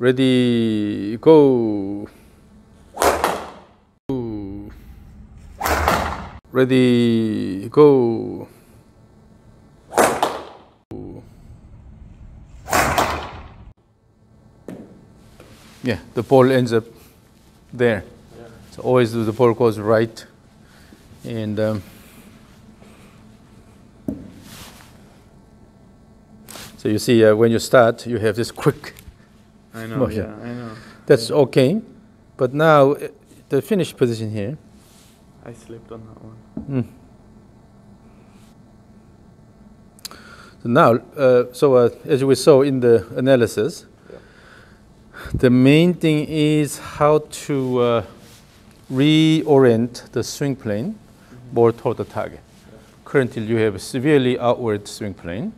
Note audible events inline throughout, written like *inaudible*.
Ready, go. Ready, go. Yeah, the ball ends up there. So always the ball goes right. And um, so you see, uh, when you start, you have this quick I know. Motion. Yeah, I know. That's okay. But now uh, the finished position here. I slipped on that one. Mm. So now, uh, so uh, as we saw in the analysis, Yeah. the main thing is how to uh, reorient the swing plane more toward the target. Currently, you have a severely outward swing plane,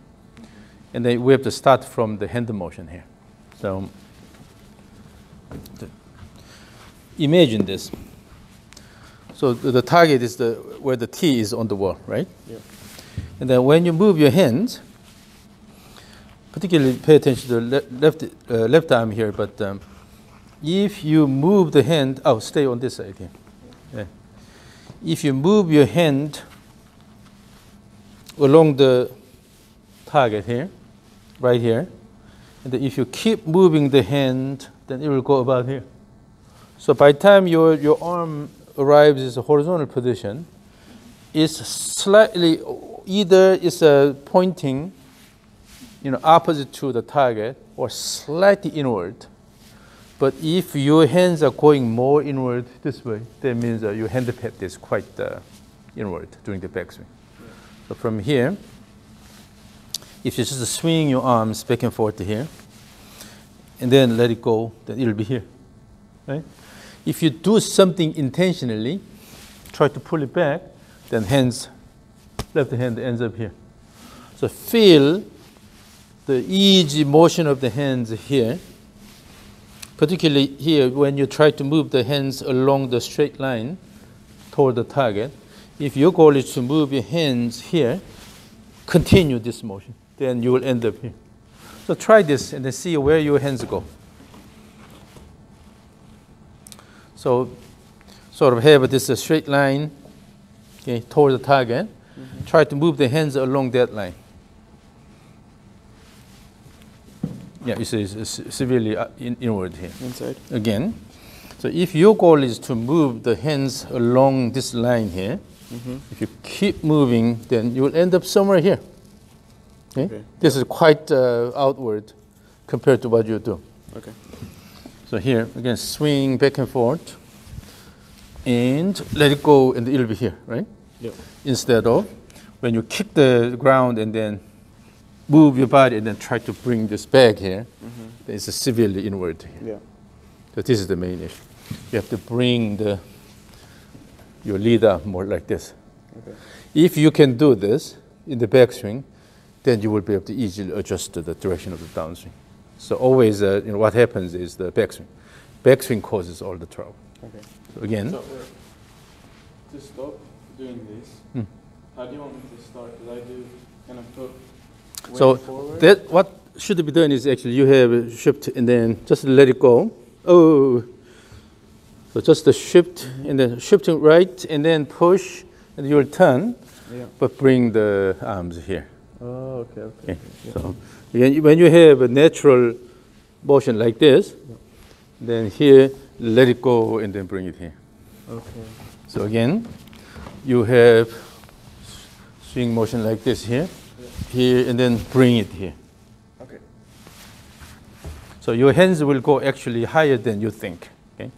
and then we have to start from the hand motion here. So, imagine this. So the, the target is the where the T is on the wall, right? Yeah. And then when you move your hands, particularly pay attention to the le- left uh, left arm here. But um, if you move the hand, oh, stay on this side here. Yeah. If you move your hand along the target here, right here, and if you keep moving the hand, then it will go about here. So by the time your, your arm arrives in a horizontal position, it's slightly, either it's uh, pointing, you know, opposite to the target or slightly inward. But if your hands are going more inward this way, that means uh, your hand pad is quite uh, inward during the backswing. So from here, if you just swing your arms back and forth here, and then let it go, then it'll be here, right? If you do something intentionally, try to pull it back, then hands, left hand ends up here. So feel the easy motion of the hands here, particularly here when you try to move the hands along the straight line toward the target. If your goal is to move your hands here, continue this motion, then you will end up here. So try this and then see where your hands go. So sort of have this straight line okay, toward the target. Try to move the hands along that line. Yeah, you see it's severely uh, in, inward here. Inside. Again, so if your goal is to move the hands along this line here, Mm-hmm. if you keep moving, then you will end up somewhere here. Okay? Okay. This is quite uh, outward compared to what you do. Okay. So here, again, swing back and forth, and let it go, and it'll be here, right? Yep. Instead of when you kick the ground and then move your body and then try to bring this back here, then it's severely inward here. Yeah. So this is the main issue. You have to bring the your lead up more like this. Okay. If you can do this in the backswing, then you will be able to easily adjust the direction of the downswing. So always, uh, you know, what happens is the backswing. Backswing causes all the trouble. Okay. So again, So uh, to stop doing this, Hmm. how do you want me to start? Did I do kind of put weight So forward? that what should be done is actually you have a shift and then just let it go. Oh, so just the shift and then shifting right and then push and you'll turn, yeah. but bring the arms here. Oh, okay, okay. Okay. Yeah. So when when you have a natural motion like this, then here let it go and then bring it here. Okay. So again, you have swing motion like this here, here, and then bring it here. Okay. So your hands will go actually higher than you think. Okay?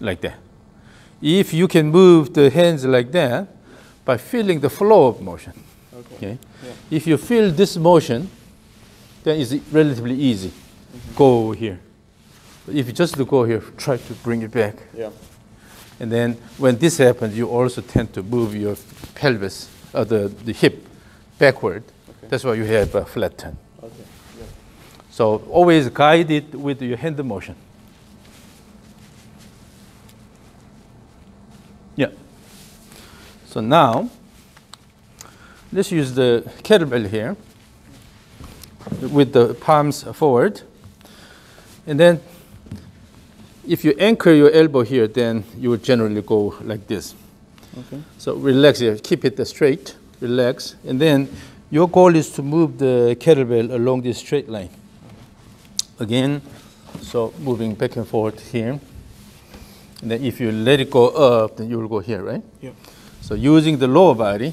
Like that. If you can move the hands like that by feeling the flow of motion. Okay. Okay? Yeah. If you feel this motion, then it's relatively easy. Mm-hmm. Go over here. But if you just go here, try to bring it back. Yeah. And then when this happens, you also tend to move your pelvis, or the, the hip, backward. Okay. That's why you have a flat turn. Okay. Yeah. So always guide it with your hand motion. Yeah. So now, let's use the kettlebell here. with the palms forward. And then if you anchor your elbow here, then you will generally go like this. Okay. So relax here, keep it straight, relax. And then your goal is to move the kettlebell along this straight line. Again, so moving back and forth here. And then if you let it go up, then you will go here, right? Yep. So using the lower body,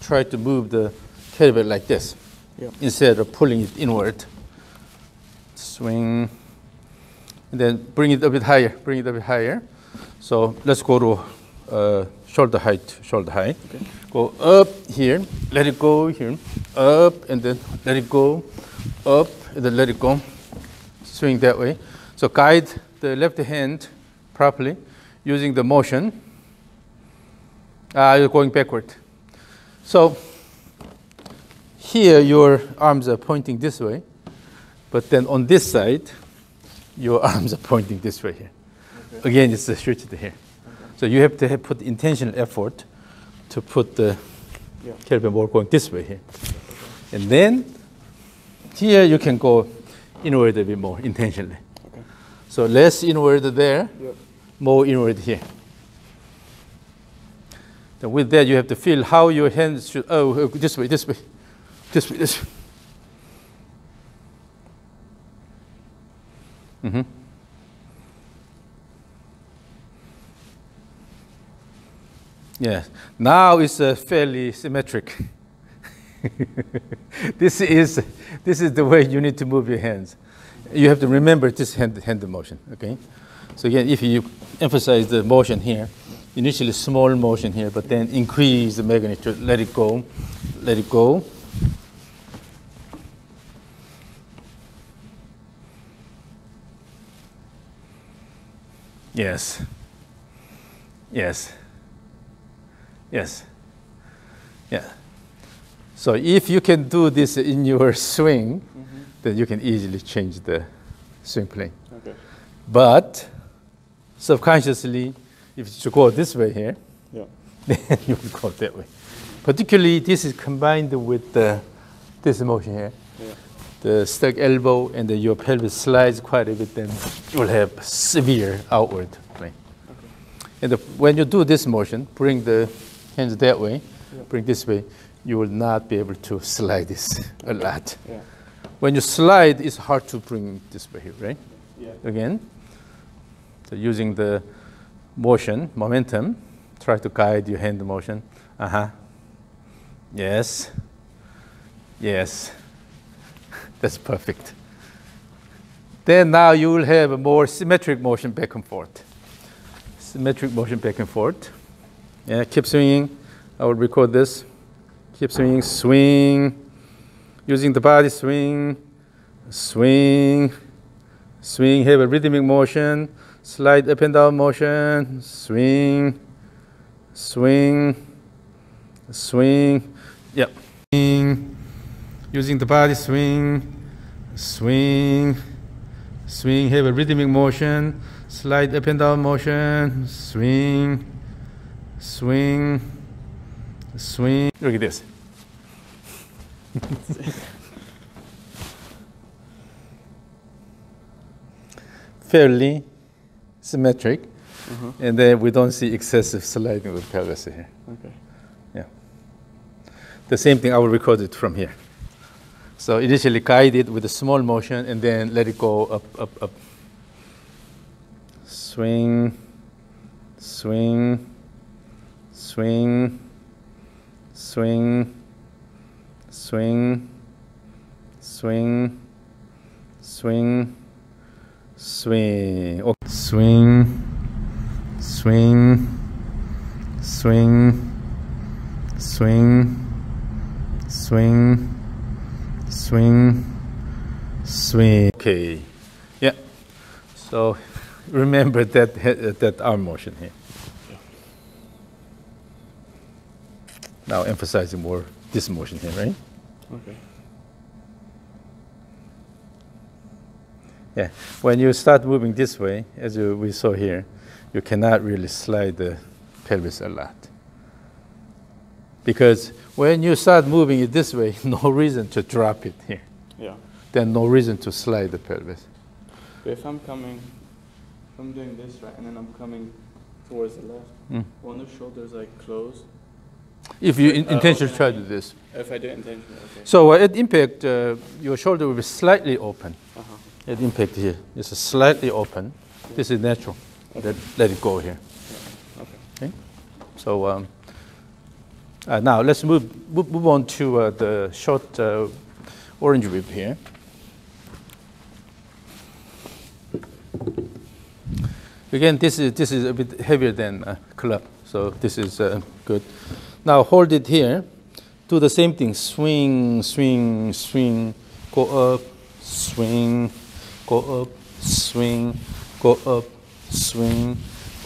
try to move the kettlebell like this Yep. instead of pulling it inward. Swing. And then bring it a bit higher, bring it a bit higher. So let's go to uh, shoulder height, shoulder height. Okay. Go up here, let it go here, up, and then let it go, up, and then let it go. Swing that way. So guide the left hand properly using the motion. Ah, you're going backward. So here your arms are pointing this way, but then on this side, your *laughs* arms are pointing this way here. Okay. Again, it's the here. So you have to have put intentional effort to put the Yeah. kettlebell ball going this way here. And then here you can go inward a bit more intentionally. Okay. So less inward there, Yep. more inward here. Then with that, you have to feel how your hands should, oh, oh, this way, this way, this way, this way. hmm Yeah, now it's uh, fairly symmetric. *laughs* this is this is the way you need to move your hands. You have to remember this hand hand motion. Okay, so again, if you emphasize the motion here, initially small motion here, but then increase the magnitude. Let it go, let it go. Yes. Yes. Yes. Yeah. So if you can do this in your swing, Mm-hmm. then you can easily change the swing plane. Okay. But subconsciously, if you go this way here, Yeah. then *laughs* you will go that way. Particularly, this is combined with the, this motion here. Yeah. The stuck elbow and the, your pelvis slides quite a bit, then you will have severe outward plane. Okay. And the, when you do this motion, bring the hands that way, Yeah. bring this way, you will not be able to slide this a lot. Yeah. When you slide, it's hard to bring this way here, right? Yeah. Again, so using the motion, momentum, try to guide your hand motion. Uh huh. Yes. Yes. *laughs* That's perfect. Then now you will have a more symmetric motion back and forth. Symmetric motion back and forth. Yeah, keep swinging. I will record this. Keep swinging, swing. Using the body swing, swing, swing. Have a rhythmic motion. Slide up and down motion. Swing, swing, swing. Yep. Swing. Using the body swing, swing, swing. Have a rhythmic motion. Slide up and down motion. Swing, swing, swing. Look at this. *laughs* Fairly symmetric, Uh-huh. and then we don't see excessive sliding of the pelvis here. Okay. The same thing, I will record it from here. So initially guide it with a small motion and then let it go up, up, up. Swing, swing, swing, swing, swing, swing, swing, swing. Okay. Swing, swing, swing, swing swing, swing, swing. Okay, yeah. So remember that that arm motion here. Now emphasizing more this motion here, right? Okay. *laughs* Yeah. When you start moving this way, as you, we saw here, you cannot really slide the pelvis a lot. Because when you start moving it this way, *laughs* no reason to drop it here. Yeah. then no reason to slide the pelvis. But if I'm coming, if I'm doing this right, and then I'm coming towards the left, Mm. won't the shoulders like close? If you in- Uh, intentionally okay. try to do this. If I do intentionally, okay. So uh, at impact, uh, your shoulder will be slightly open. Uh-huh. At impact here, it's slightly open. This is natural. Let, let it go here. Okay. So um, uh, now let's move, move, move on to uh, the short uh, orange whip here. Again, this is, this is a bit heavier than uh, club, so this is uh, good. Now hold it here. Do the same thing. Swing, swing, swing. Go up, swing. Go up, swing. Go up, swing.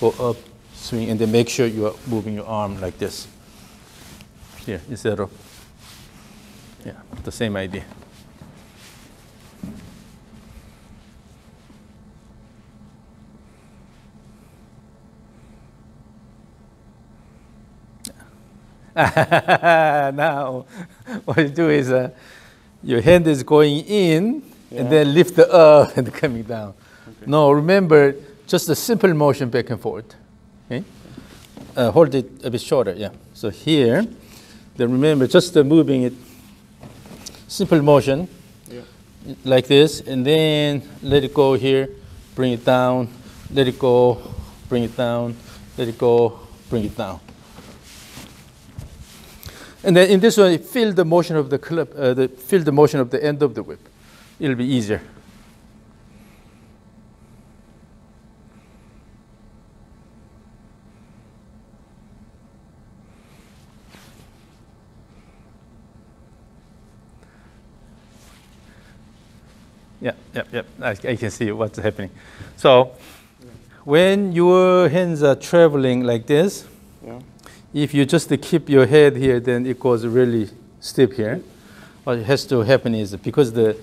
Go up, swing, and then make sure you are moving your arm like this. Here, instead of, yeah, the same idea. *laughs* now, what you do is uh, your hand is going in Yeah. and then lift the up and *laughs* coming down. No, remember just a simple motion back and forth. Okay? Uh, hold it a bit shorter, yeah. So here, then remember just uh, moving it, simple motion Yeah. like this, and then let it go here, bring it down, let it go, bring it down, let it go, bring it down. And then in this one, feel the motion of the clip, uh, the, feel the motion of the end of the whip. It'll be easier. Yeah, yeah, yeah. I, I can see what's happening. So, when your hands are traveling like this, Yeah. if you just keep your head here, then it goes really steep here. What has to happen is because the,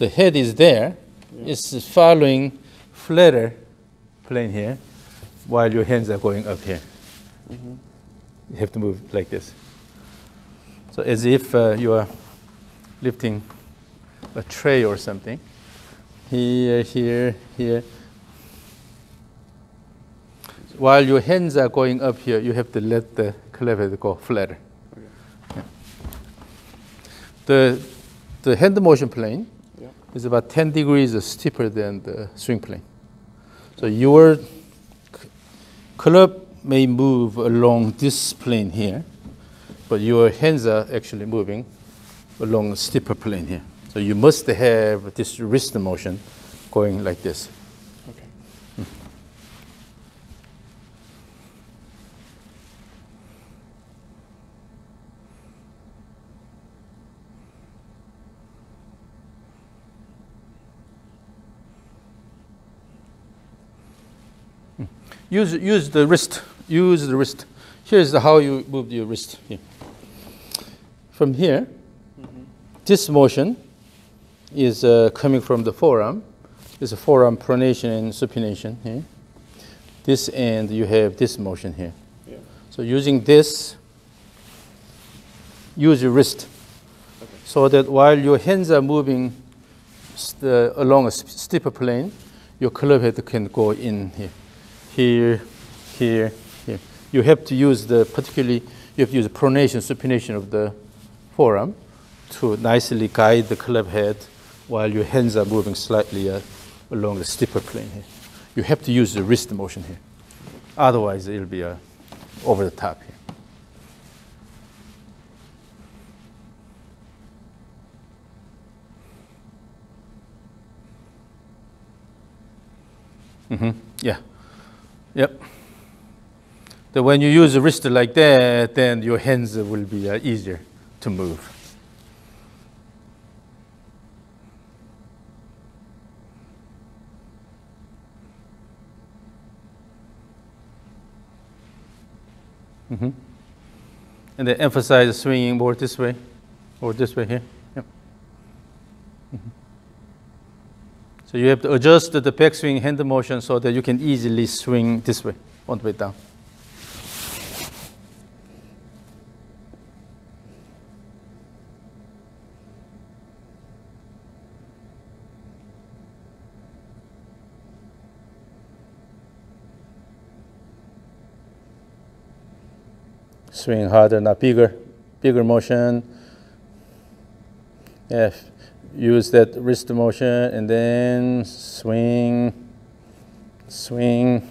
the head is there, Yeah. it's following flatter plane here, while your hands are going up here. Mm-hmm. You have to move like this. So as if uh, you are lifting a tray or something. Here, here, here. While your hands are going up here, you have to let the clavicle go flatter. Okay. Yeah. The, the hand motion plane. Is about 10 degrees steeper than the swing plane. So your club may move along this plane here, but your hands are actually moving along a steeper plane here. So you must have this wrist motion going like this. Okay. Use, use the wrist. Use the wrist. Here's how you move your wrist. Here. From here, this motion is uh, coming from the forearm. It's a forearm pronation and supination here. This end, you have this motion here. Yeah. So using this, use your wrist Okay. so that while your hands are moving st- along a steeper plane, your club head can go in here, here, here, here. You have to use the particularly you have to use the pronation, supination of the forearm to nicely guide the club head while your hands are moving slightly uh, along the steeper plane here. You have to use the wrist motion here. Otherwise, it'll be uh, over the top here. Mm -hmm. Yeah. Yep. Then when you use a wrist like that, then your hands will be uh, easier to move. hmm And then emphasize swinging more this way or this way here. So you have to adjust the backswing hand motion so that you can easily swing this way, all the way down. Swing harder, not bigger. Bigger motion. Yeah, use that wrist motion and then swing, swing.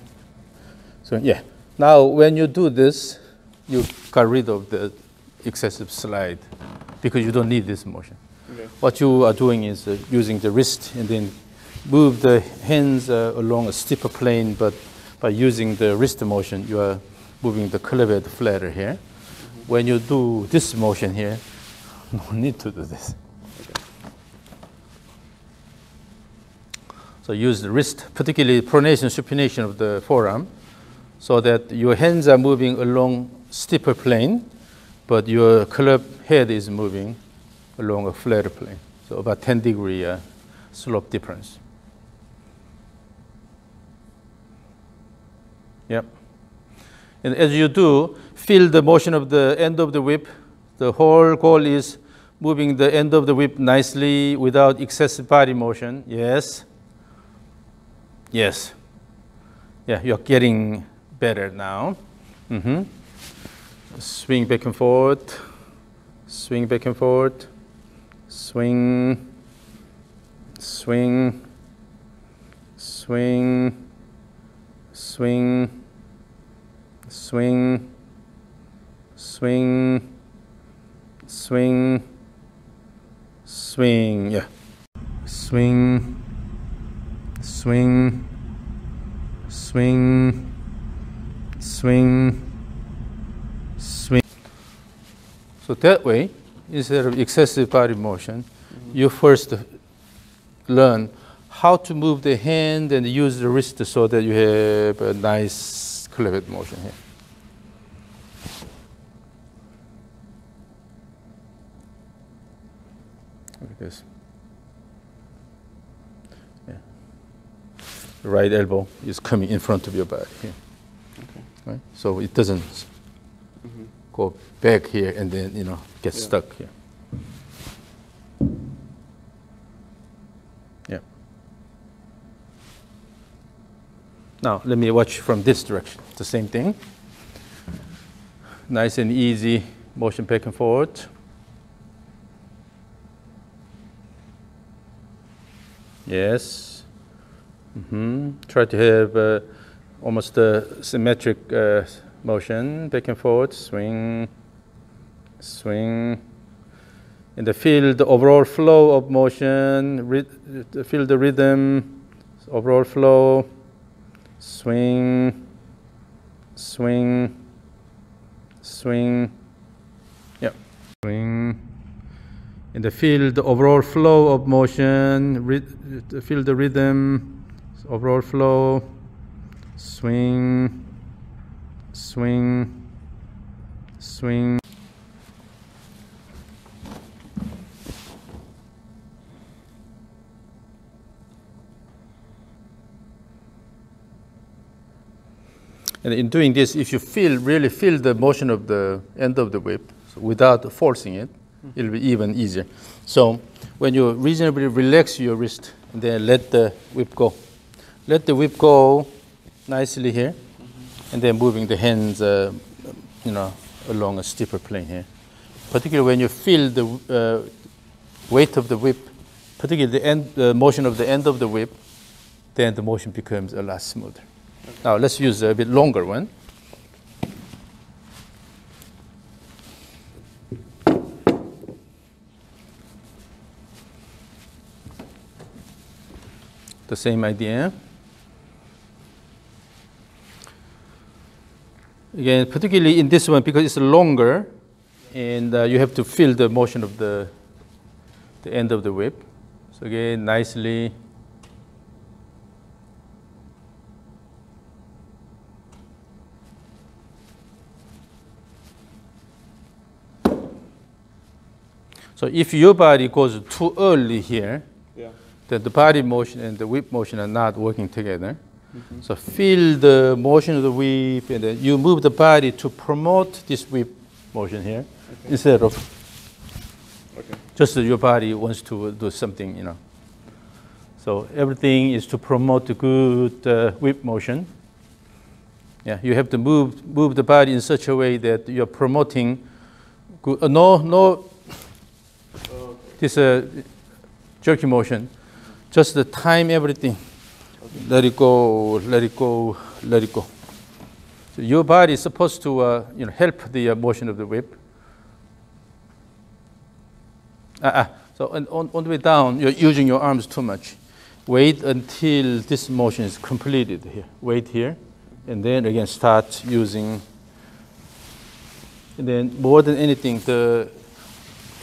So yeah. Now when you do this, you got rid of the excessive slide because you don't need this motion. Okay. What you are doing is uh, using the wrist and then move the hands uh, along a steeper plane, but by using the wrist motion, you are moving the cleavage flatter here. When you do this motion here, *laughs* no need to do this. So use the wrist, particularly pronation, supination of the forearm, so that your hands are moving along steeper plane, but your club head is moving along a flatter plane. So about 10 degree uh, slope difference. Yep. And as you do, feel the motion of the end of the whip. The whole goal is moving the end of the whip nicely without excessive body motion. Yes. Yes. Yeah, you're getting better now. hmm Swing back and forth. Swing back and forth. Swing. Swing. Swing. Swing. Swing. Swing. Swing. Swing. Yeah. Swing swing, swing, swing, swing. So that way, instead of excessive body motion, mm-hmm. you first learn how to move the hand and use the wrist so that you have a nice cleavage motion here. Look at this. Right elbow is coming in front of your body here. Okay. Right? So it doesn't Mhm. go back here and then, you know, get Yeah. stuck here. Yeah. Now, let me watch from this direction. The same thing. Nice and easy motion back and forth. Yes. Hmm Try to have uh, almost a symmetric uh, motion, back and forth, swing, swing. And the feel the overall flow of motion, feel the rhythm, overall flow, swing, swing, swing, yeah, swing. And the feel the overall flow of motion, feel the rhythm, overall flow, swing, swing, swing. And in doing this, if you feel really feel the motion of the end of the whip so without forcing it, it'll be even easier. So when you reasonably relax your wrist, then let the whip go. Let the whip go nicely here, and then moving the hands, uh, you know, along a steeper plane here. Particularly when you feel the uh, weight of the whip, particularly the end, uh, motion of the end of the whip, then the motion becomes a lot smoother. Now let's use a bit longer one. The same idea. Again, particularly in this one because it's longer, and uh, you have to feel the motion of the the end of the whip. So again, nicely. So if your body goes too early here, Yeah. then the body motion and the whip motion are not working together. So feel the motion of the whip, and then you move the body to promote this whip motion here, Okay. instead of Okay. just your body wants to do something, you know. So everything is to promote the good uh, whip motion. Yeah, you have to move move the body in such a way that you're promoting. Good, uh, no, no. Oh, This uh, jerky motion. Just the time everything. Let it go. Let it go. Let it go. So your body is supposed to uh, you know help the uh, motion of the whip. Ah. So on, on the way down, you're using your arms too much. Wait until this motion is completed here. Wait here, and then again start using. And then more than anything, the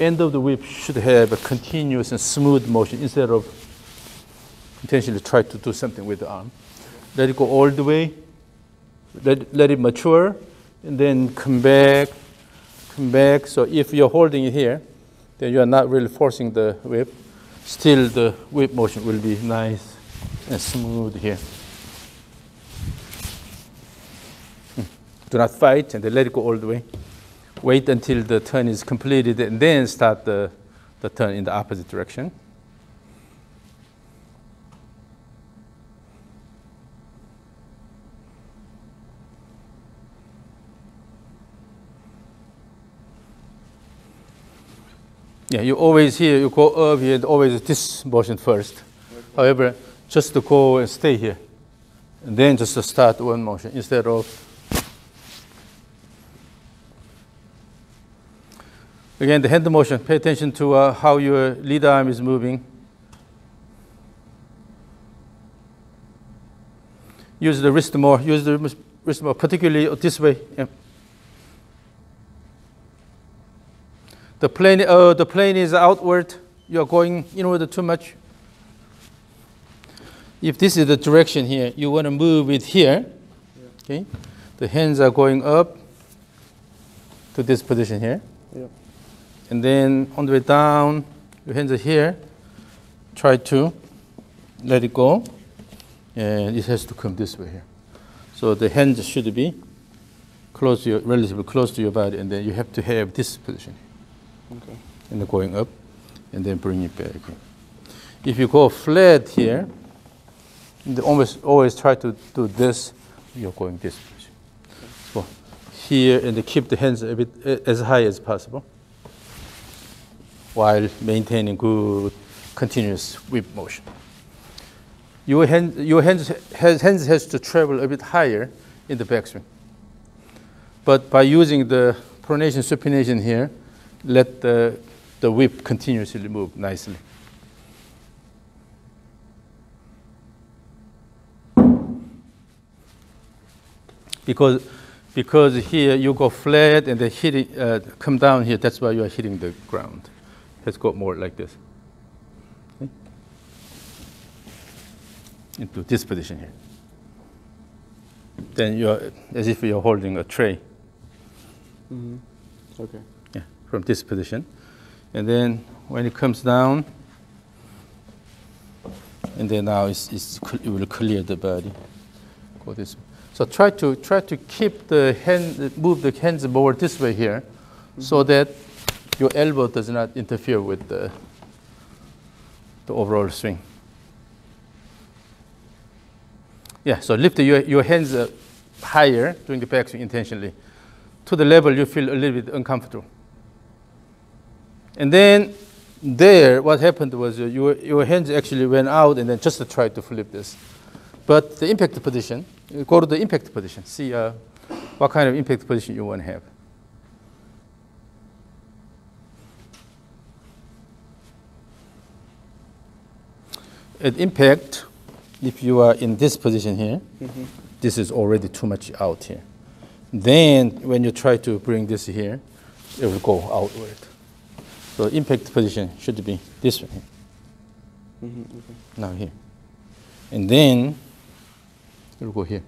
end of the whip should have a continuous and smooth motion instead of intentionally try to do something with the arm. Let it go all the way. Let, let it mature, and then come back, come back. So if you're holding it here, then you are not really forcing the whip. Still, the whip motion will be nice and smooth here. Hmm. Do not fight and then let it go all the way. Wait until the turn is completed and then start the, the turn in the opposite direction. Yeah, you always here, you go up here, always this motion first. However, just to go and stay here, and then just to start one motion instead of. Again, the hand motion, pay attention to uh, how your lead arm is moving. Use the wrist more, use the wrist more, particularly this way. Yeah. The plane, uh, the plane is outward. You're going inward too much. If this is the direction here, you want to move it here. Okay, the hands are going up to this position here, Yep. and then on the way down, your hands are here. Try to let it go, and it has to come this way here. So the hands should be close to your, relatively close to your body, and then you have to have this position Okay. and going up and then bring it back. If you go flat here, always always try to do this. You're going this direction. So here and keep the hands a bit as high as possible, while maintaining good continuous whip motion. Your hand, your hands has, hands has to travel a bit higher in the backswing. But by using the pronation supination here, let the, the whip continuously move nicely. Because, because here you go flat and then hit it, uh, come down here, that's why you are hitting the ground. Let's go more like this. Okay? Into this position here. Then you're as if you're holding a tray. Mm-hmm. Okay. From this position. And then when it comes down, and then now it's, it's, it will clear the body. Go this way. So try to try to keep the hand, move the hands more this way here, so that your elbow does not interfere with the, the overall swing. Yeah, so lift your, your hands uh, higher during the backswing intentionally to the level you feel a little bit uncomfortable. And then there, what happened was your, your hands actually went out and then just try to flip this. But the impact position, go to the impact position, see uh, what kind of impact position you want to have. At impact, if you are in this position here, Mm-hmm. this is already too much out here. Then when you try to bring this here, it will go outward. So impact position should be this here, Mm-hmm. Okay. now here. And then it will go here.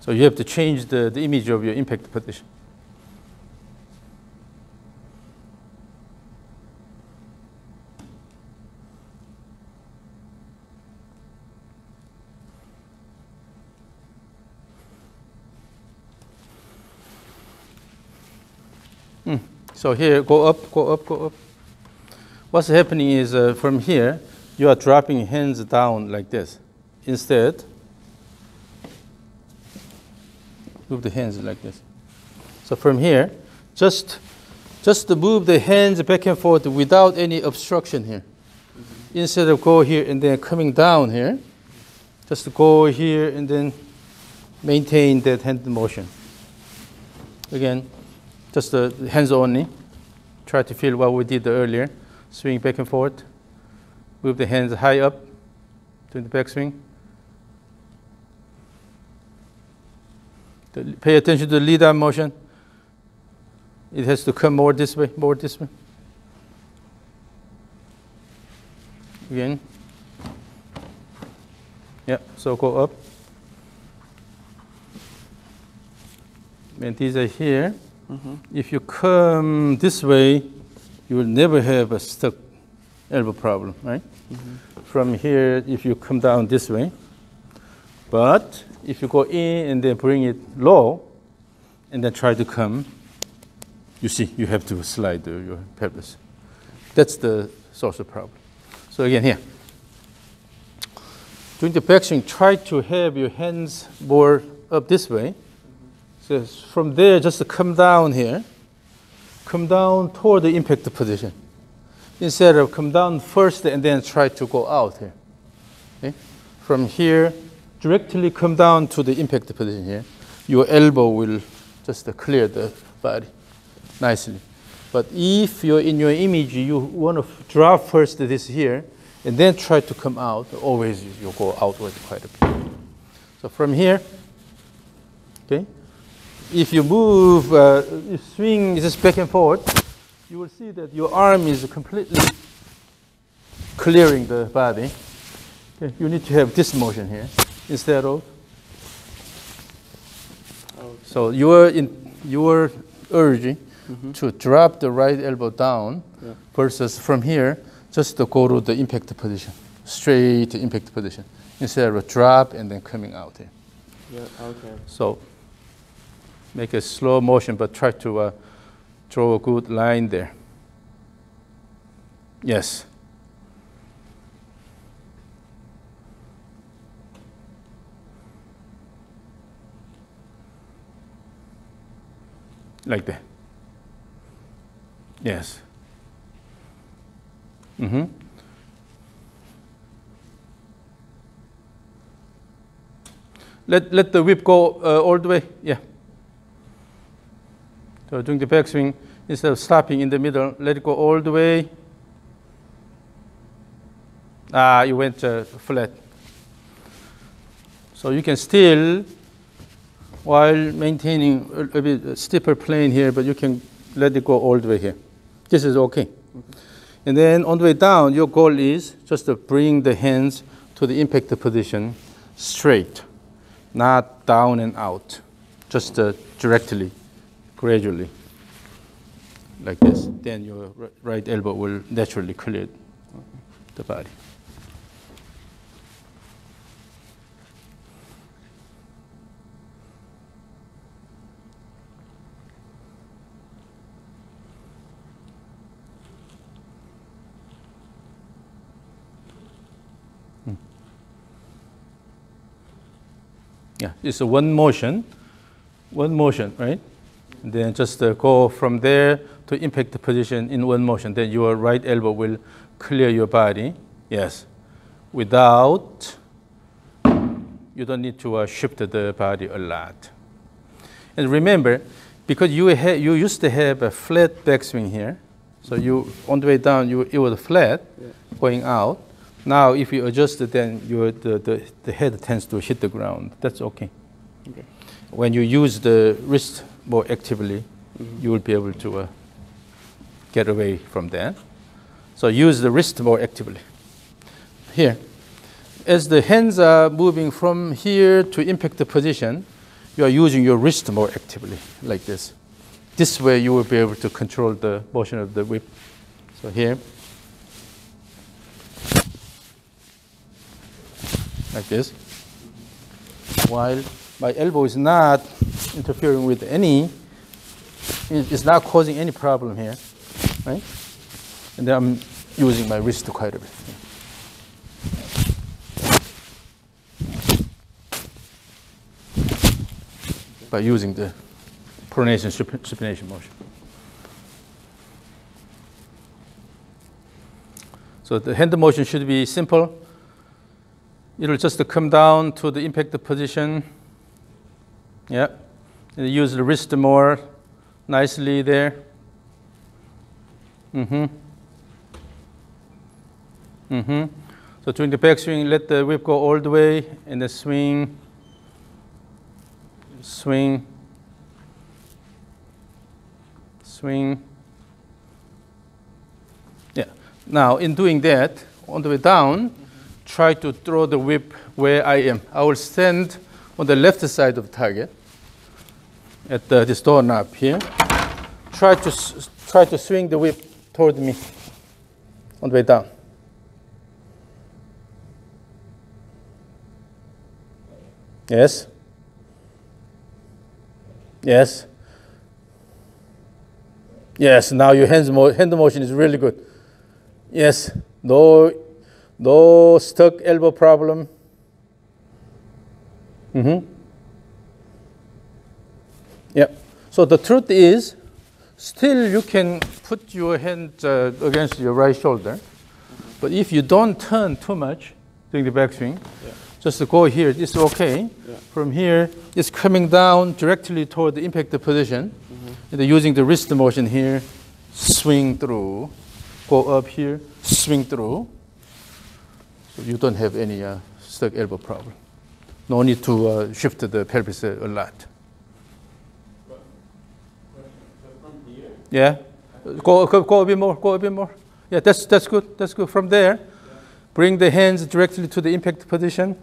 So you have to change the, the image of your impact position. Hmm. So here, go up, go up, go up. What's happening is uh, from here, you are dropping hands down like this. Instead, Move the hands like this. So from here, just just to move the hands back and forth without any obstruction here. Instead of go here and then coming down here, just go here and then maintain that hand motion. Again, just the hands only. Try to feel what we did earlier. Swing back and forth. Move the hands high up, doing the backswing. Pay attention to the lead arm motion. It has to come more this way, more this way. Again. Yeah, so go up. And these are here. Mm-hmm. If you come this way, you will never have a stuck elbow problem, right? Mm-hmm. From here, if you come down this way, but if you go in and then bring it low, and then try to come, you see, you have to slide your pelvis. That's the source of problem. So again, here. During the backswing, try to have your hands more up this way. So from there, just to come down here, come down toward the impact position. Instead of come down first and then try to go out here. Okay? From here, directly come down to the impact position here. Your elbow will just clear the body nicely. But if you're in your image, you want to drop first this here, and then try to come out. Always you go outward quite a bit. So from here, okay, if you move, uh, you swing just back and forth, you will see that your arm is completely clearing the body. Okay, you need to have this motion here instead of. Okay. So your in your urge Mm-hmm. to drop the right elbow down Yeah. versus from here just to go to the impact position, straight impact position instead of a drop and then coming out here. Yeah. Okay. So make a slow motion, but try to uh, draw a good line there. Yes. Like that. Yes. Mm-hmm. Let, let the whip go uh, all the way. Yeah. So during the backswing, instead of stopping in the middle, let it go all the way. Ah, you went uh, flat. So you can still, while maintaining a, a bit steeper plane here, but you can let it go all the way here. This is okay. And then on the way down, your goal is just to bring the hands to the impact position straight not down and out, just uh, directly, gradually, like this. Then your right elbow will naturally clear the body. Hmm. Yeah, it's a one motion, one motion, right? Then just uh, go from there to impact the position in one motion. Then your right elbow will clear your body. Yes, without you don't need to uh, shift the body a lot. And remember, because you you used to have a flat backswing here, so you on the way down you it was flat, Yeah. going out. Now, if you adjust it, then your, the, the, the head tends to hit the ground. That's okay. Okay. When you use the wrist more actively, Mhm. you will be able to uh, get away from that. So use the wrist more actively. Here, as the hands are moving from here to impact the position, you are using your wrist more actively, like this. This way, you will be able to control the motion of the whip. So here, like this. While my elbow is not interfering with any, it- it's not causing any problem here, right? And then I'm using my wrist quite a bit. by using the pronation supination motion. So the hand motion should be simple. It'll just come down to the impact position. Yeah. And use the wrist more nicely there. Mm-hmm. Mm-hmm. So during the backswing, let the whip go all the way and then swing, swing, swing. Yeah. Now, in doing that, on the way down, try to throw the whip where I am. I will stand on the left side of the target at the, this doorknob here. Try to, try to swing the whip toward me on the way down. Yes? Yes? Yes, now your hands mo- hand motion is really good. Yes, no, no stuck elbow problem. Mm-hmm. Yep. So the truth is, still you can put your hand uh, against your right shoulder, but if you don't turn too much during the backswing, Yeah. just to go here, it's okay. Yeah. From here, it's coming down directly toward the impact position. And then using the wrist motion here, swing through, go up here, swing through. So you don't have any uh, stuck elbow problem. No need to uh, shift the pelvis a lot. Yeah. Go, go, go a bit more. Go a bit more. Yeah, that's that's good. That's good. From there, bring the hands directly to the impact position.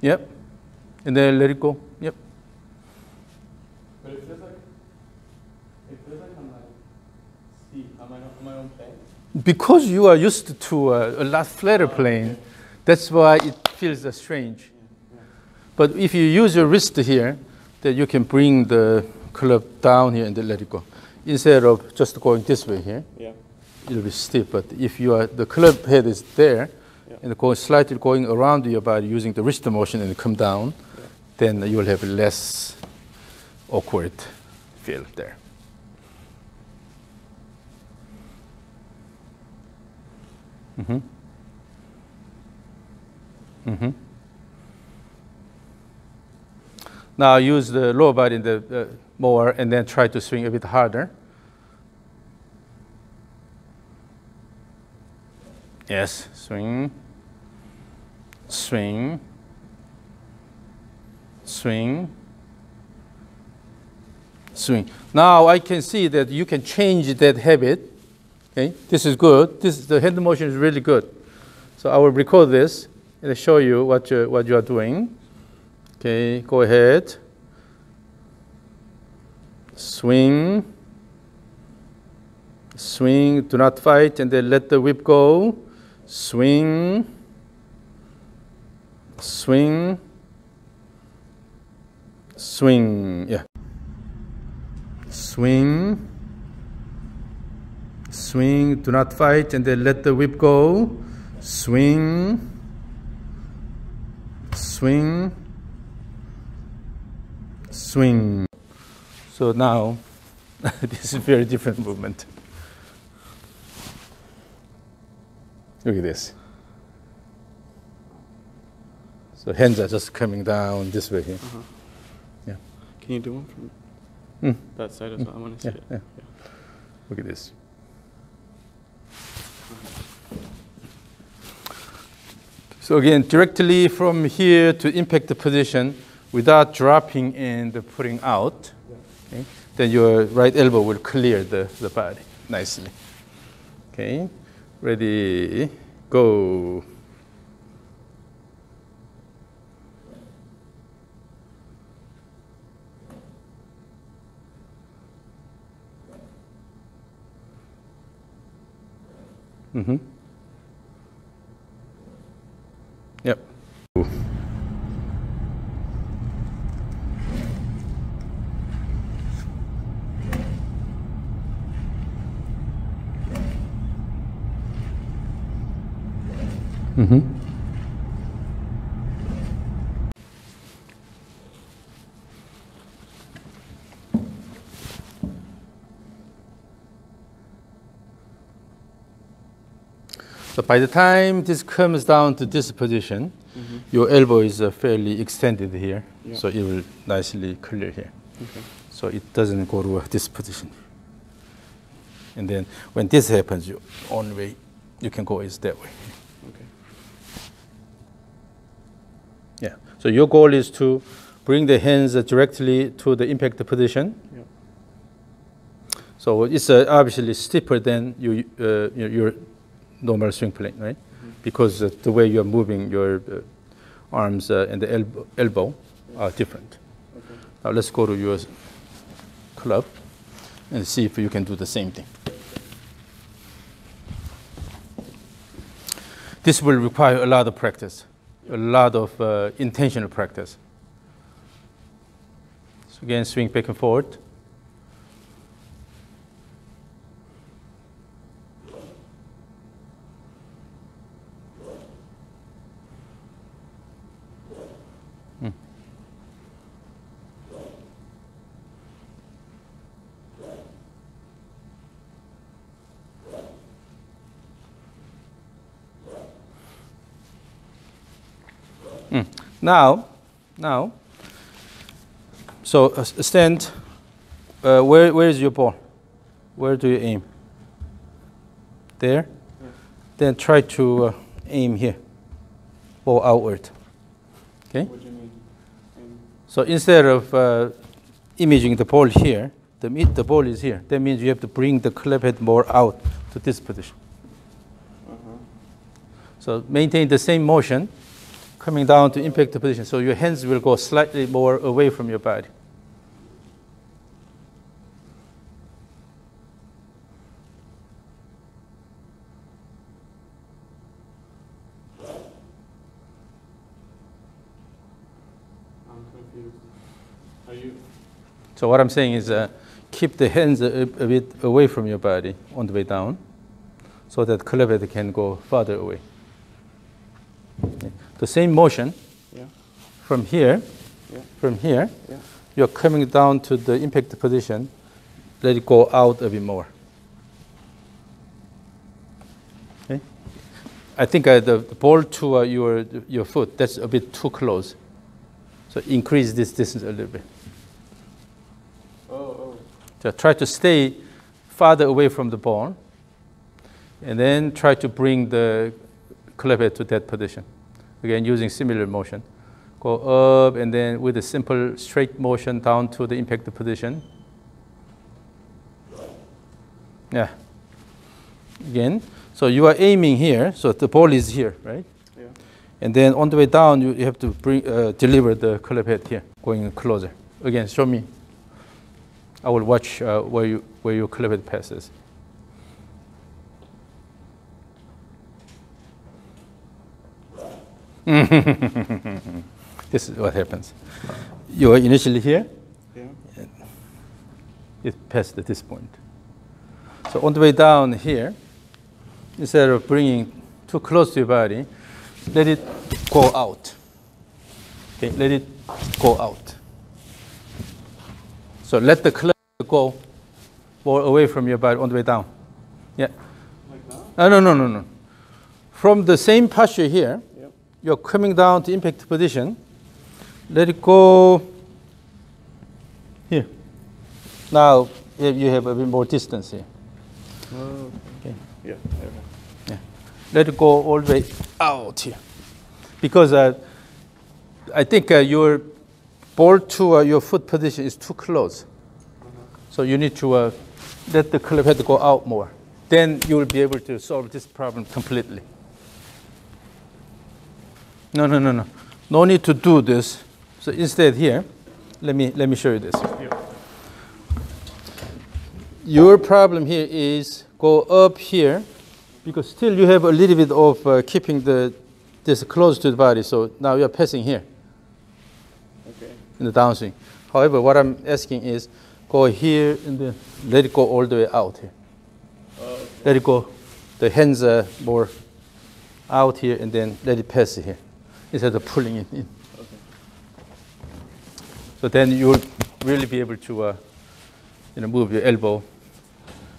Yep. And then let it go. Yep. But it feels like it feels like I'm like steep. Am I on my own plane? Because you are used to uh, a lot flatter plane, that's why it feels strange. But if you use your wrist here, then you can bring the club down here and then let it go. Instead of just going this way here, Yeah. it'll be stiff. But if you are, the club head is there, Yeah. and going slightly going around your body using the wrist motion and come down, then you will have less awkward feel there. Mm-hmm. Mm-hmm. Now use the lower body in the uh, more and then try to swing a bit harder. Yes, swing, swing, swing, swing. Now I can see that you can change that habit. Okay, this is good. This the hand motion is really good. So I will record this and show you what you what you are doing. Okay, go ahead. Swing. Swing. Do not fight, and then let the whip go. Swing. Swing. Swing. Yeah. Swing. Swing. Do not fight, and then let the whip go. Swing. Swing. Swing. So now, *laughs* this is a very different movement. Look at this. So hands are just coming down this way here. Uh-huh. Yeah. Can you do one from Mm. that side as well? I want to Yeah, it. yeah. Look at this. So again, directly from here to impact the position without dropping and putting out, then your right elbow will clear the, the body nicely. Okay, ready, go. Mm-hmm. Yep. Mm-hmm. So by the time this comes down to this position, mm -hmm. your elbow is uh, fairly extended here, yeah. so it will nicely clear here. Okay. So it doesn't go to uh, this position. And then when this happens, your only way, you can go is that way. Yeah. So your goal is to bring the hands directly to the impact position. Yeah. So it's uh, obviously steeper than you, uh, your, your normal swing plane, right? Because uh, the way you're moving your uh, arms uh, and the elbow, elbow are different. Okay. Now let's go to your club and see if you can do the same thing. This will require a lot of practice, a lot of uh, intentional practice. So again, swing back and forth. Now, now, so uh, stand. Uh, where, where is your ball? Where do you aim? There. Yeah. Then try to uh, aim here, or outward. Okay. What do you mean? So instead of uh, imaging the ball here, the mid, the ball is here. That means you have to bring the club head more out to this position. uh-huh. So maintain the same motion, coming down to impact the position. So your hands will go slightly more away from your body. I'm confused. Are you? So what I'm saying is uh, keep the hands a, a bit away from your body on the way down, so that head can go farther away. The same motion Yeah. from here, Yeah. from here, Yeah. you're coming down to the impact position. Let it go out a bit more. Okay. I think uh, the, the ball to uh, your your foot that's a bit too close. So increase this distance a little bit. Oh, oh. So try to stay farther away from the ball, and then try to bring the club head to that position. Again, using similar motion. Go up, and then with a simple straight motion down to the impact position. Yeah. Again, so you are aiming here, so the ball is here, right? Yeah. And then on the way down, you, you have to bring, uh, deliver the club head here, going closer. Again, show me. I will watch uh, where, you, where your club head passes. *laughs* this is what happens. You are initially here, Yeah. it passed at this point. So on the way down here, instead of bringing too close to your body, let it go out. Okay, let it go out. So let the club go more away from your body on the way down. Yeah. Like that? Uh, no, no, no, no. From the same posture here. You're coming down to impact position. Let it go here. Now you you have a bit more distance here. Okay. yeah. Okay. Let it go all the way out here. Because uh, I think uh, your ball to uh, your foot position is too close. So you need to uh, let the club head go out more. Then you will be able to solve this problem completely. No, no, no, no. No need to do this. So instead here, let me, let me show you this. Yeah. Your problem here is go up here because still you have a little bit of uh, keeping the this close to the body. So now you're passing here Okay. in the downswing. However, what I'm asking is go here and then let it go all the way out here. Oh, okay. Let it go. The hands are more out here and then let it pass here instead of pulling it in. So then you'll really be able to uh, you know, move your elbow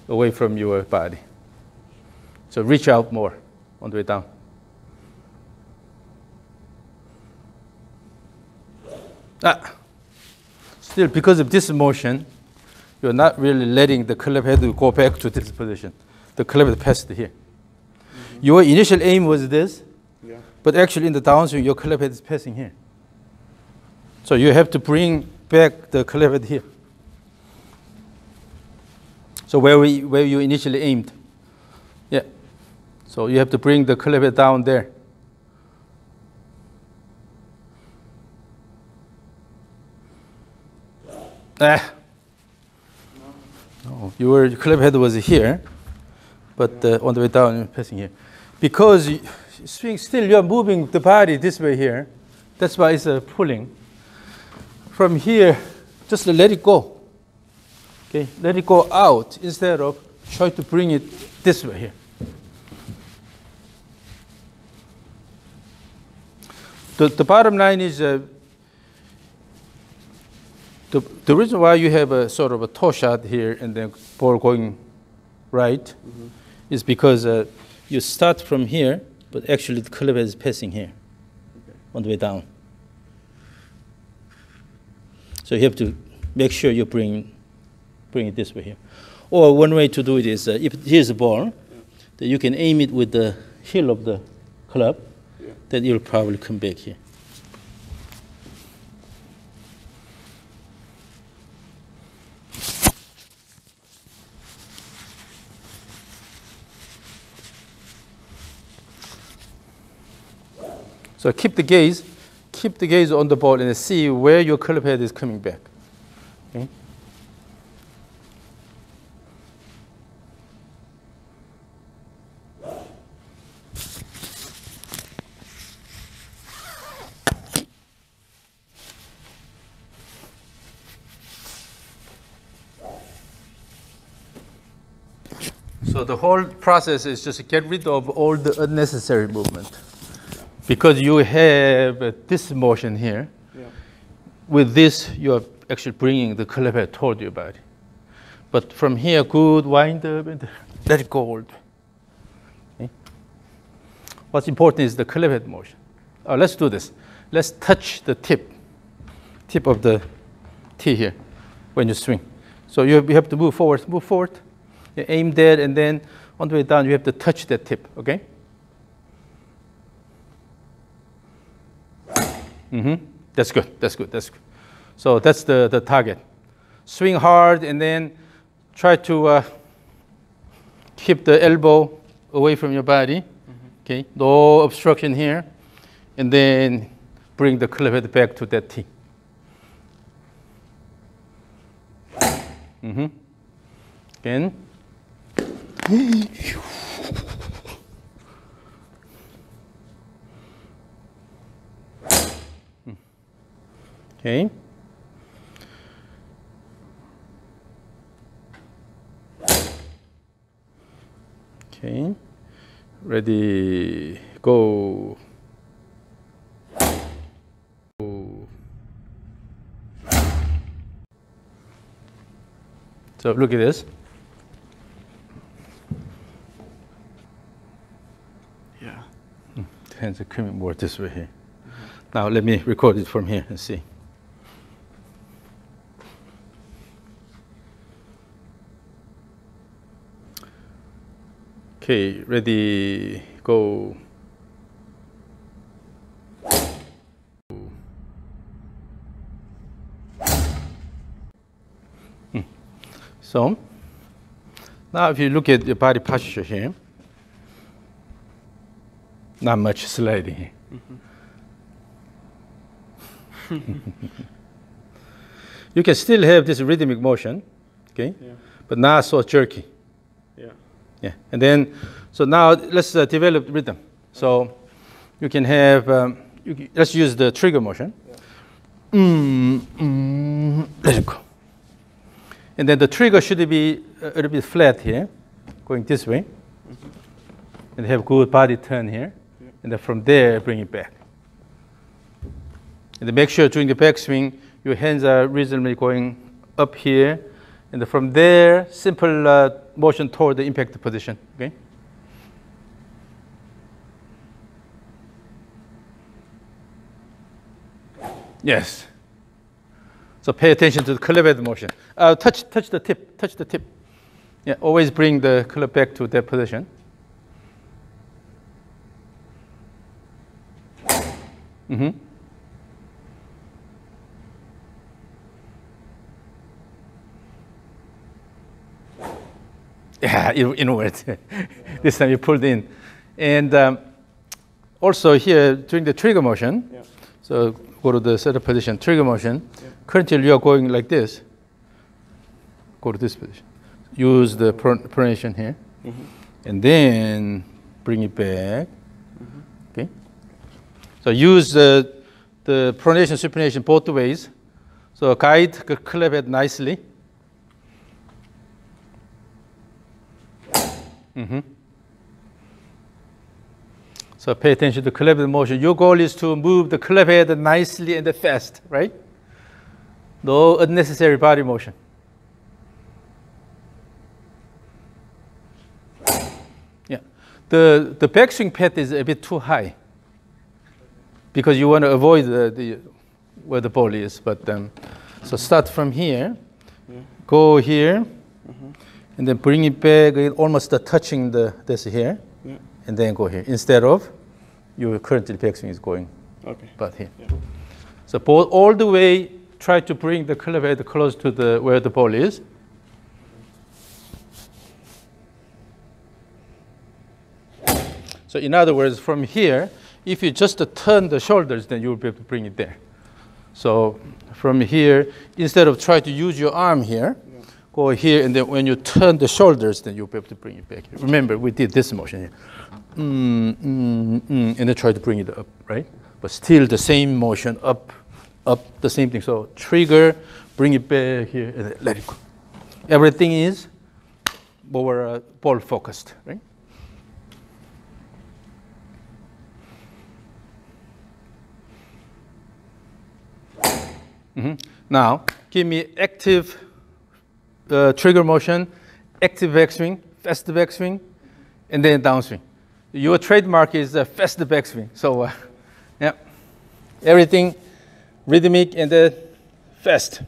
away from your body. So reach out more. on the way down. Ah, still because of this motion, you're not really letting the club head go back to this position. The club head passed here. Your initial aim was this. But actually in the downswing, your head is passing here. So you have to bring back the head here. So where, we, where you initially aimed. Yeah. So you have to bring the head down there. Ah. No, your club head was here, but uh, on the way down, passing here. Because you swing, still you're moving the body this way here. That's why it's uh, pulling. From here, just let it go. Okay, let it go out instead of try to bring it this way here. The, the bottom line is uh, the, the reason why you have a sort of a toe shot here and then ball going right is because uh, you start from here, but actually the club is passing here on the way down. So you have to make sure you bring, bring it this way here. Or one way to do it is uh, if here's a ball, then you can aim it with the heel of the club, Yeah. then you'll probably come back here. So keep the gaze, keep the gaze on the ball and see where your club head is coming back. Okay? So the whole process is just to get rid of all the unnecessary movement. Because you have uh, this motion here, Yeah. with this, you're actually bringing the club head toward your body. But from here, good wind up and let it go all the way. Okay? What's important is the club head motion. Uh, let's do this. Let's touch the tip, tip of the T here when you swing. So you have, you have to move forward, move forward. You aim there, and then on the way down, you have to touch that tip, okay? Hmm That's good. That's good. That's good. So that's the, the target. Swing hard and then try to uh, keep the elbow away from your body. Okay. No obstruction here. And then bring the club head back to that T. hmm Again. *laughs* Okay. Okay. Ready, go. Go. So look at this. Yeah. Hands are coming more this way here. Now let me record it from here and see. Okay, ready, go. Hmm. So, now if you look at your body posture here, not much sliding here. *laughs* you can still have this rhythmic motion, okay, Yeah. but not so jerky. Yeah. Yeah, and then, so now let's uh, develop rhythm. So you can have, um, you can, let's use the trigger motion. Mm, mm, let it go. And then the trigger should be a little bit flat here, going this way. And have good body turn here. Yeah. And then from there, bring it back. And then make sure during the backswing, your hands are reasonably going up here. And from there, simple uh, motion toward the impact position, okay? Yes. So pay attention to the club head motion. Uh, touch, touch the tip, touch the tip. Yeah, always bring the club back to that position. Mm-hmm. *laughs* Yeah, in- inward. *laughs* this time you pulled in. And um, also here, during the trigger motion, Yeah. so go to the setup position, trigger motion. Currently you are going like this. Go to this position. Use the pronation here. And then bring it back. Okay. So use the, the pronation, supination both ways. So guide the clap it nicely. Mhm. So pay attention to head motion. Your goal is to move the head nicely and fast, right? No unnecessary body motion. Yeah. The, the backswing path is a bit too high because you want to avoid the, the, where the ball is. But um, so start from here, go here, and then bring it back, almost touching the this here, Yeah. and then go here instead of your current backswing is going Okay. but here. Yeah. So both all the way, try to bring the club head close to the where the ball is. So in other words, from here, if you just turn the shoulders, then you will be able to bring it there. So from here, instead of try to use your arm here, go here, and then when you turn the shoulders, then you'll be able to bring it back. Remember, we did this motion here. Mm, mm, mm, and then try to bring it up, right? But still the same motion, up, up, the same thing. So trigger, bring it back here, and let it go. Everything is more uh, ball focused, right? Mhm. Now, give me active uh, trigger motion, active backswing, fast backswing, and then downswing. Your trademark is uh, fast backswing. So, uh, *laughs* yeah, everything rhythmic and then fast.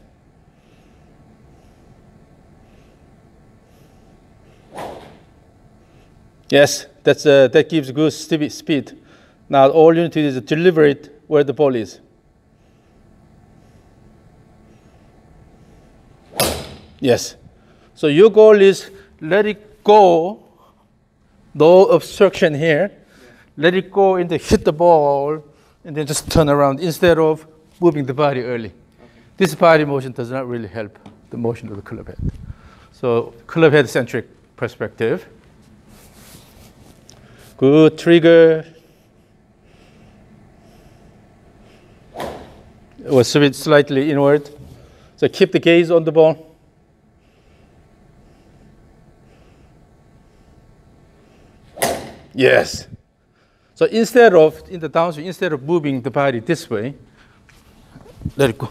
Yes, that's, uh, that gives good speed. Now, all you need to is deliver it where the ball is. Yes. So your goal is let it go, no obstruction here. Let it go and then hit the ball and then just turn around instead of moving the body early. This body motion does not really help the motion of the club head. So club head centric perspective. Good trigger. It was a bit slightly inward. So keep the gaze on the ball. Yes. So instead of in the downswing, instead of moving the body this way, let it go.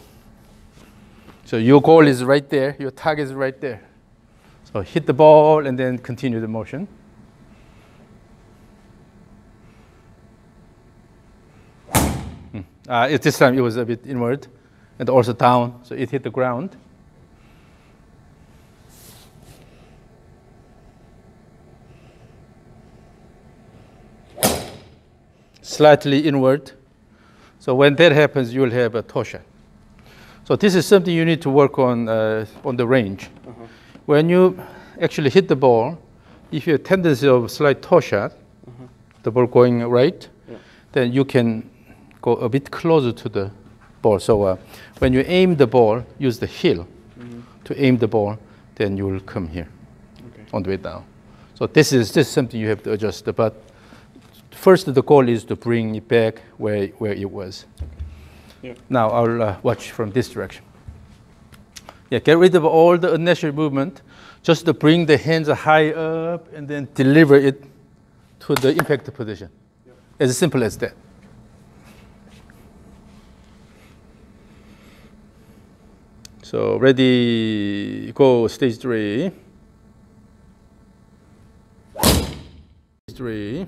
So your goal is right there, your target is right there. So hit the ball and then continue the motion. Hmm. Uh, this time it was a bit inward and also down, so it hit the ground. Slightly inward. So when that happens, you'll have a toe shot. So this is something you need to work on uh, on the range. When you actually hit the ball, if you have tendency of slight toe shot, the ball going right, Yeah. then you can go a bit closer to the ball. So uh, when you aim the ball, use the heel to aim the ball, then you will come here Okay. on the way down. So this is is something you have to adjust. But first, the goal is to bring it back where where it was. Yeah. Now I'll uh, watch from this direction. Yeah, get rid of all the unnecessary movement. Just to bring the hands high up and then deliver it to the impact position. As simple as that. So ready, go stage three. Stage Three.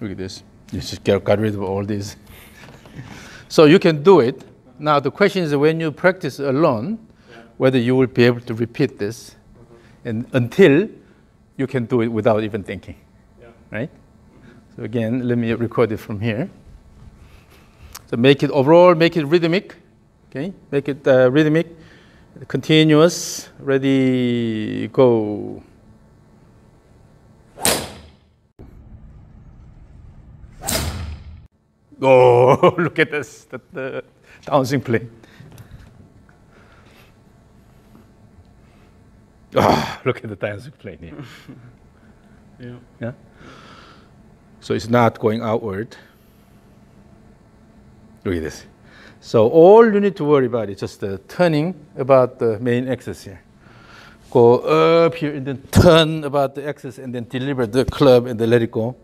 Look at this. You just get, got rid of all these. so you can do it. Now the question is when you practice alone, Yeah. whether you will be able to repeat this and until you can do it without even thinking, Yeah. right? So again, let me record it from here. So make it overall, make it rhythmic, okay? Make it uh, rhythmic, continuous, ready, go. Oh, *laughs* look at this, the, the bouncing plane. Ah, look at the dancing plane here. *laughs* Yeah. Yeah. So it's not going outward. Look at this. So all you need to worry about is just the turning about the main axis here. Go up here and then turn about the axis and then deliver the club and then let it go.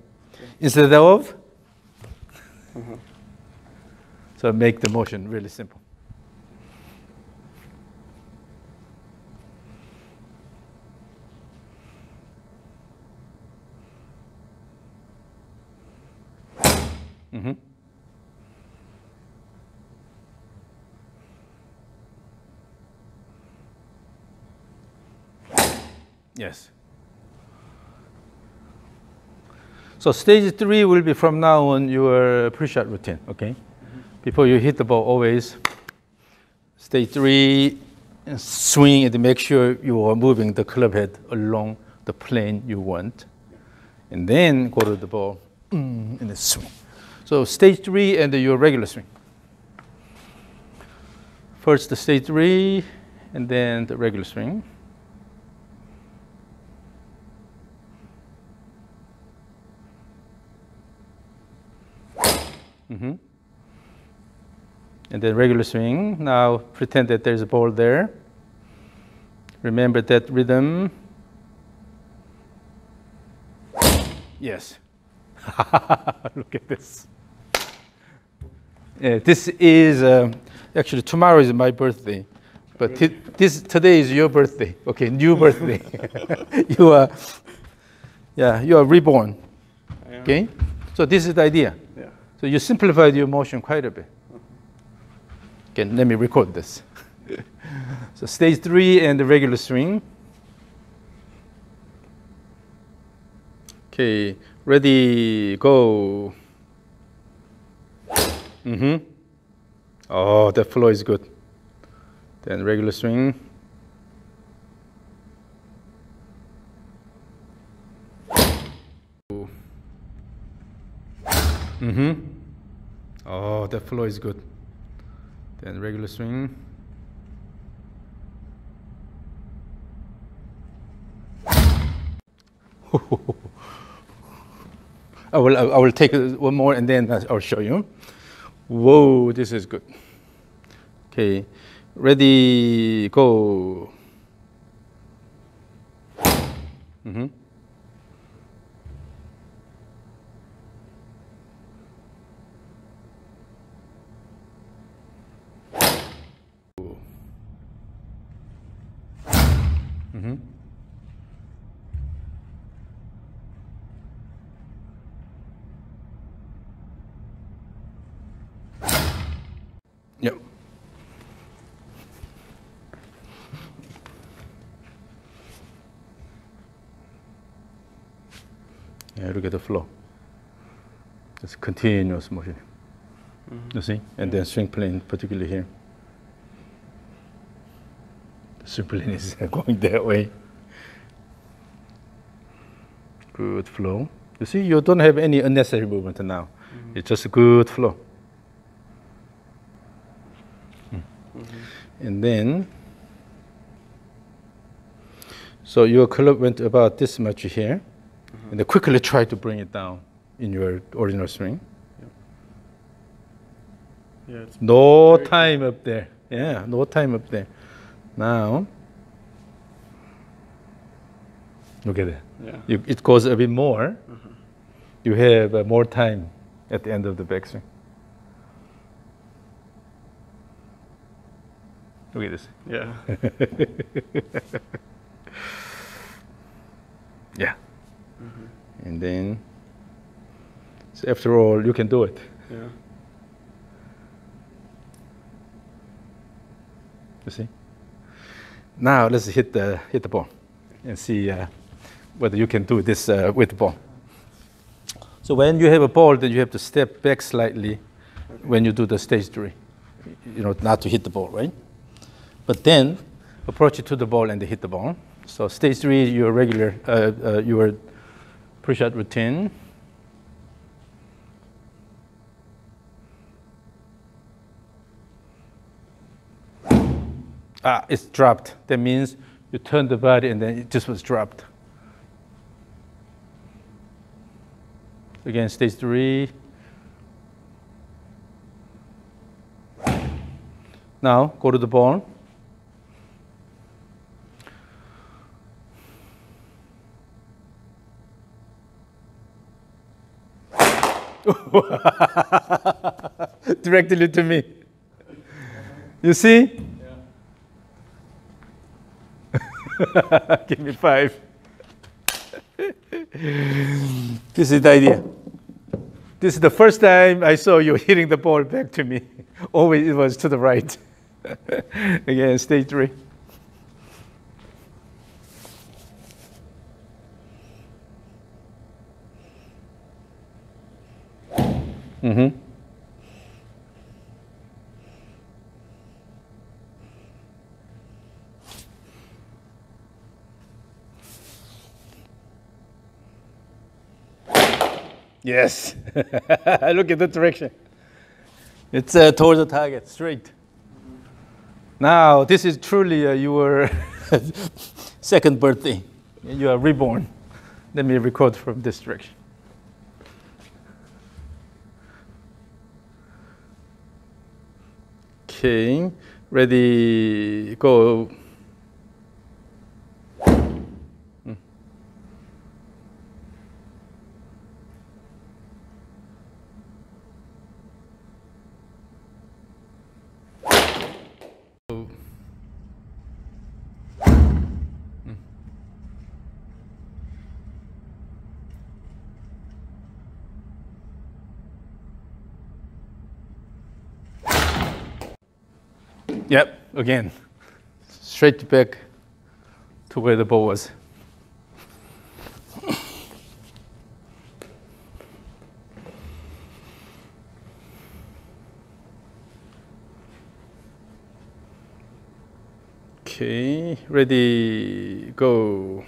Instead of. So make the motion really simple. Mhm. Yes. So stage three will be from now on your pre-shot routine, okay? Before you hit the ball, always stage three, swing and make sure you are moving the club head along the plane you want. And then go to the ball mm, and then swing. So stage three and your regular swing. First the stage three and then the regular swing. hmm And then regular swing. Now pretend that there's a ball there. Remember that rhythm. Yes. *laughs* Look at this. Yeah, this is uh, actually tomorrow is my birthday, but this today is your birthday. Okay, new *laughs* birthday. *laughs* you are, yeah, you are reborn. Okay, so this is the idea. Yeah. So you simplified your motion quite a bit. Okay, let me record this. *laughs* so stage three and the regular swing. Okay, ready, go. Mm-hmm. Oh, that flow is good. Then regular swing. Mm-hmm. Oh, that flow is good. Then regular swing. *laughs* I will, I will take one more and then I'll show you. Whoa, this is good. Okay, ready, go. hmm hmm Yep. Yeah, look at the flow. It's continuous motion. You see? And then swing plane, particularly here. Swing is *laughs* going that way. Good flow. You see, you don't have any unnecessary movement now. Mm-hmm. It's just a good flow. Mm-hmm. And then, so your club went about this much here, mm-hmm. and then quickly try to bring it down in your original swing. Yeah. It's No time up there. Yeah, no time up there. Now, look at it. yeah. You, it goes a bit more. Mm -hmm. You have uh, more time at the end of the backswing. Look at this. Yeah. *laughs* Yeah. Mm -hmm. And then So after all, you can do it. Yeah. You see? Now let's hit the hit the ball and see uh, whether you can do this uh, with the ball. So when you have a ball, then you have to step back slightly when you do the stage three. You know, not to hit the ball, right? But then approach it to the ball and hit the ball. So stage three, your regular, uh, uh, your pre-shot routine. Ah, it's dropped. That means you turn the body and then it just was dropped. Again, stage three. Now go to the ball. *laughs* Directly to me. You see? *laughs* Give me five. this is the idea. This is the first time I saw you hitting the ball back to me. *laughs* Always it was to the right. *laughs* Again, stage three. Mm-hmm. Yes. *laughs* Look at the direction. It's uh, towards the target, straight. Now, this is truly uh, your *laughs* second birthday. You are reborn. Let me record from this direction. Okay, ready, go. Yep, again, straight back to where the ball was. Okay, ready, go.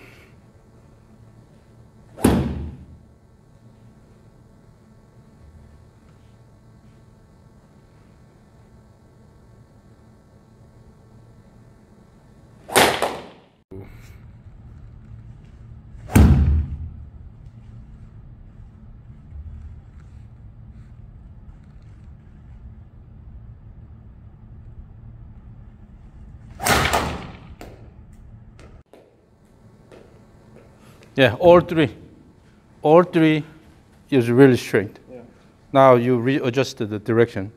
Yeah, all three. All three is really straight. Yeah. Now you readjusted the direction.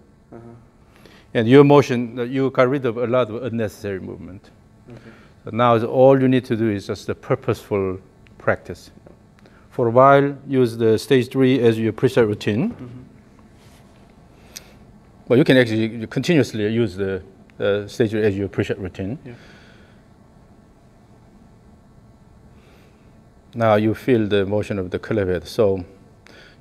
And your motion, uh, you got rid of a lot of unnecessary movement. Okay. So now all you need to do is just the purposeful practice. For a while, use the stage three as your preset routine. But you can actually continuously use the uh, stage three as your preset routine. Yeah. Now you feel the motion of the club So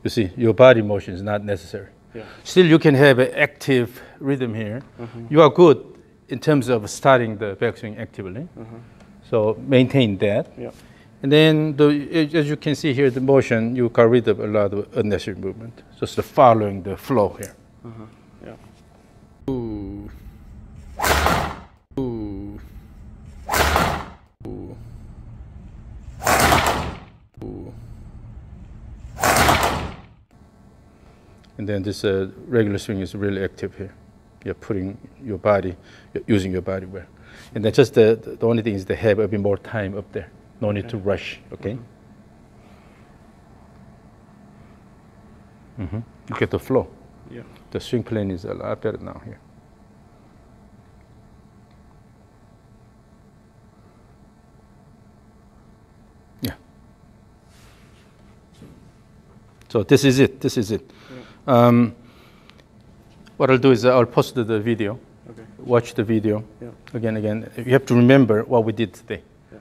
you see, your body motion is not necessary. Yeah. Still, you can have an active rhythm here. Mm-hmm. You are good in terms of starting the backswing actively. Mm-hmm. So maintain that. Yeah. And then, the, as you can see here, the motion, you got rid of a lot of unnecessary movement. Just the following the flow here. Yeah. Ooh. And then this uh, regular swing is really active here. You're putting your body, you're using your body well. And then just the, the only thing is to have a bit more time up there. No need to rush, okay? hmm Look at the flow. Yeah. The swing plane is a lot better now here. Yeah. So this is it. This is it. Um, what I'll do is I'll post the- video. Okay. Watch the video Yeah. again. Again, you have to remember what we did today. Yeah.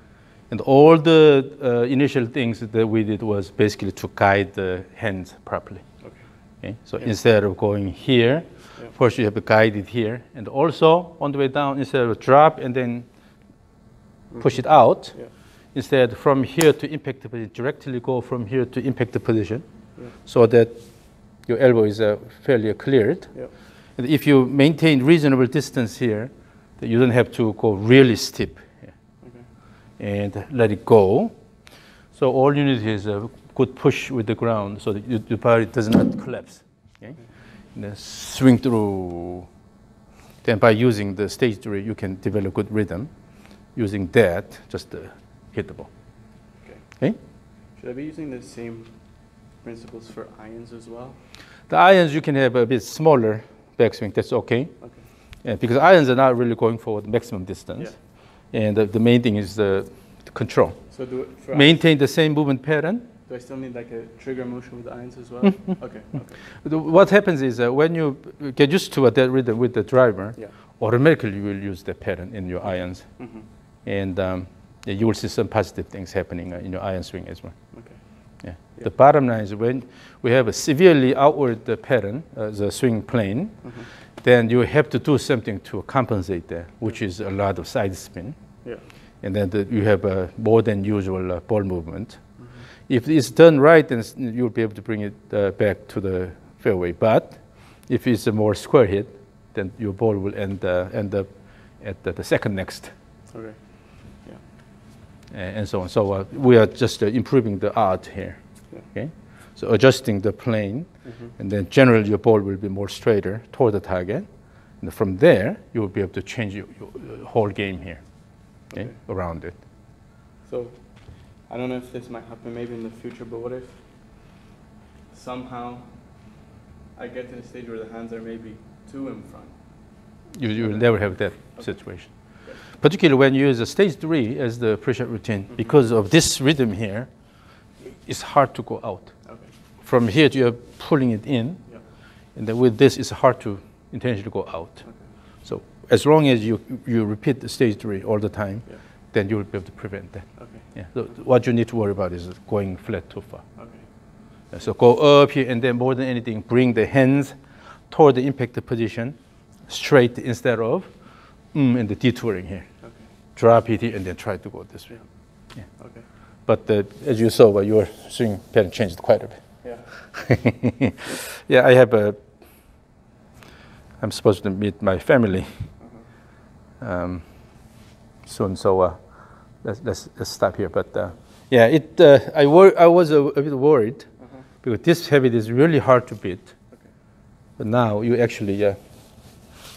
And all the uh, initial things that we did was basically to guide the hands properly. Okay. Okay? So Yeah. instead of going here, first you have to guide it here, and also on the way down, instead of drop and then push it out, instead from here to impact the position, directly go from here to impact the position, so that your elbow is uh, fairly cleared. Yeah. And if you maintain reasonable distance here, you don't have to go really steep. Okay. and let it go. So all you need is a good push with the ground so that your, body does not collapse. Okay? And then swing through. Then by using the stage three, you can develop good rhythm. Using that, just uh, hit the ball. Okay. Okay? Should I be using the same principles for irons as well? The irons you can have a bit smaller backswing. That's okay. Okay. Yeah, because irons are not really going for the maximum distance. And the, the main thing is the, the control. So do Maintain the same movement pattern. Do I still need like a trigger motion with the irons as well? Mm-hmm. okay. Okay. The- What happens is uh, when you get used to that rhythm with the driver, Yeah. automatically you will use the pattern in your irons, Mm-hmm. and um, you will see some positive things happening uh, in your iron swing as well. Okay. Yeah. Yeah. The bottom line is when we have a severely outward pattern, uh, the swing plane, Mm-hmm. then you have to do something to compensate that, which is a lot of side spin, Yeah. and then the, you have a more than usual uh, ball movement. Mm-hmm. If it's done right, then you'll be able to bring it uh, back to the fairway. But if it's a more square hit, then your ball will end, uh, end up at the, the second next, Okay. And so on. So uh, we are just uh, improving the art here. Yeah. Okay, so adjusting the plane, Mm-hmm. and then generally your ball will be more straighter toward the target. And from there, you will be able to change your, your whole game here, okay, Okay. around it. So, I don't know if this might happen maybe in the future, but what if somehow I get to the stage where the hands are maybe two in front? You, you will never have that Okay. situation. Particularly when you use a stage three as the preset routine, Mhm. because of this rhythm here, it's hard to go out. Okay. From here, you're pulling it in, and then with this, it's hard to intentionally go out. Okay. So as long as you, you repeat the stage three all the time, Yeah. then you will be able to prevent that. Okay. Yeah. So what you need to worry about is going flat too far. Okay. So go up here, and then more than anything, bring the hands toward the impact position, straight instead of mm, and the detouring here. Okay. Drop it and then try to go this way. Yeah. Yeah. Okay. But uh, as you saw, uh, your swing pattern changed quite a bit. Yeah. *laughs* yeah, I have a. I'm supposed to meet my family Uh-huh. um, soon, so uh, let's, let's let's stop here. But uh, yeah, it. Uh, I wor- I was a, a bit worried Uh-huh. because this habit is really hard to beat. Okay. But now you actually uh,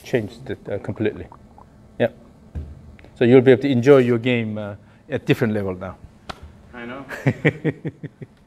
changed it uh, completely. So you'll be able to enjoy your game uh, at different level now. I know. *laughs*